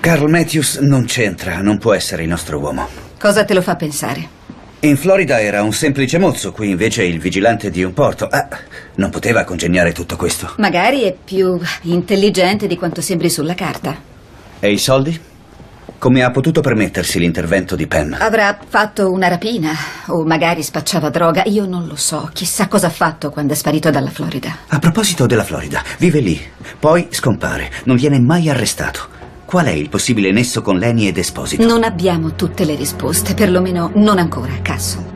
Carl Matthews non c'entra, non può essere il nostro uomo. Cosa te lo fa pensare? In Florida era un semplice mozzo, qui invece il vigilante di un porto. Ah, non poteva congegnare tutto questo. Magari è più intelligente di quanto sembri sulla carta. E i soldi? Come ha potuto permettersi l'intervento di Pam? Avrà fatto una rapina o magari spacciava droga. Io non lo so. Chissà cosa ha fatto quando è sparito dalla Florida. A proposito della Florida, vive lì, poi scompare, non viene mai arrestato. Qual è il possibile nesso con Leni ed Esposito? Non abbiamo tutte le risposte, perlomeno non ancora, Castle.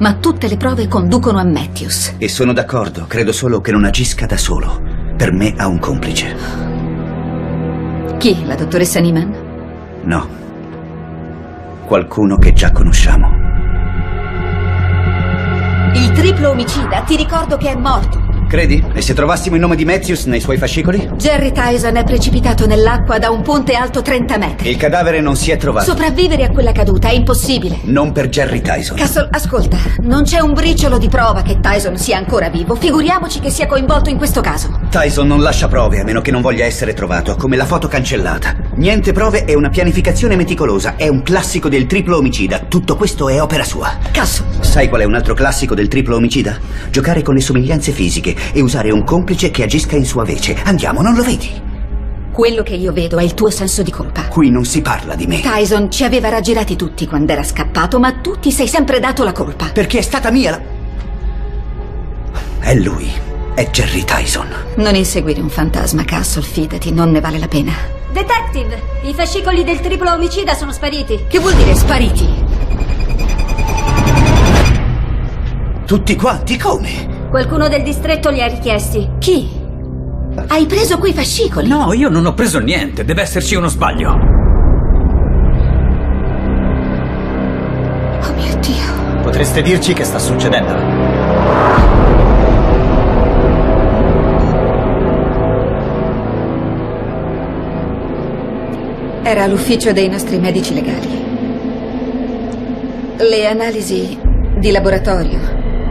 Ma tutte le prove conducono a Matthews. E sono d'accordo, credo solo che non agisca da solo. Per me ha un complice. Chi? La dottoressa Nieman? No. Qualcuno che già conosciamo. Il triplo omicida, ti ricordo che è morto. Credi? E se trovassimo il nome di Matthews nei suoi fascicoli? Jerry Tyson è precipitato nell'acqua da un ponte alto 30 metri. Il cadavere non si è trovato. Sopravvivere a quella caduta è impossibile. Non per Jerry Tyson. Castle, ascolta, non c'è un briciolo di prova che Tyson sia ancora vivo. Figuriamoci che sia coinvolto in questo caso. Tyson non lascia prove a meno che non voglia essere trovato, come la foto cancellata. Niente prove e una pianificazione meticolosa. È un classico del triplo omicida. Tutto questo è opera sua. Castle. Sai qual è un altro classico del triplo omicida? Giocare con le somiglianze fisiche e usare un complice che agisca in sua vece. Andiamo, non lo vedi? Quello che io vedo è il tuo senso di colpa. Qui non si parla di me. Tyson ci aveva raggirati tutti quando era scappato, ma tu ti sei sempre dato la colpa. Perché è stata mia la... È lui. È Jerry Tyson. Non inseguire un fantasma, Castle, fidati, non ne vale la pena. Detective, i fascicoli del triplo omicida sono spariti. Che vuol dire spariti? Tutti quanti? Come? Qualcuno del distretto li ha richiesti. Chi? Hai preso quei fascicoli? No, io non ho preso niente, deve esserci uno sbaglio. Oh mio Dio. Potreste dirci che sta succedendo? Era all'ufficio dei nostri medici legali. Le analisi di laboratorio,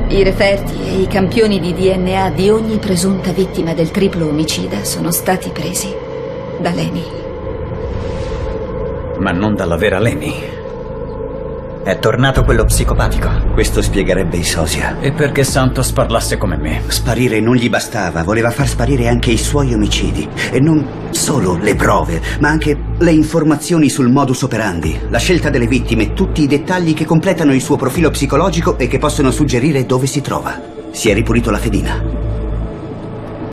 i referti e i campioni di DNA di ogni presunta vittima del triplo omicida sono stati presi da Leni. Ma non dalla vera Leni. È tornato quello psicopatico. Questo spiegherebbe i sosia. E perché Santos parlasse come me? Sparire non gli bastava, voleva far sparire anche i suoi omicidi. E non solo le prove, ma anche le informazioni sul modus operandi, la scelta delle vittime, tutti i dettagli che completano il suo profilo psicologico e che possono suggerire dove si trova. Si è ripulito la fedina.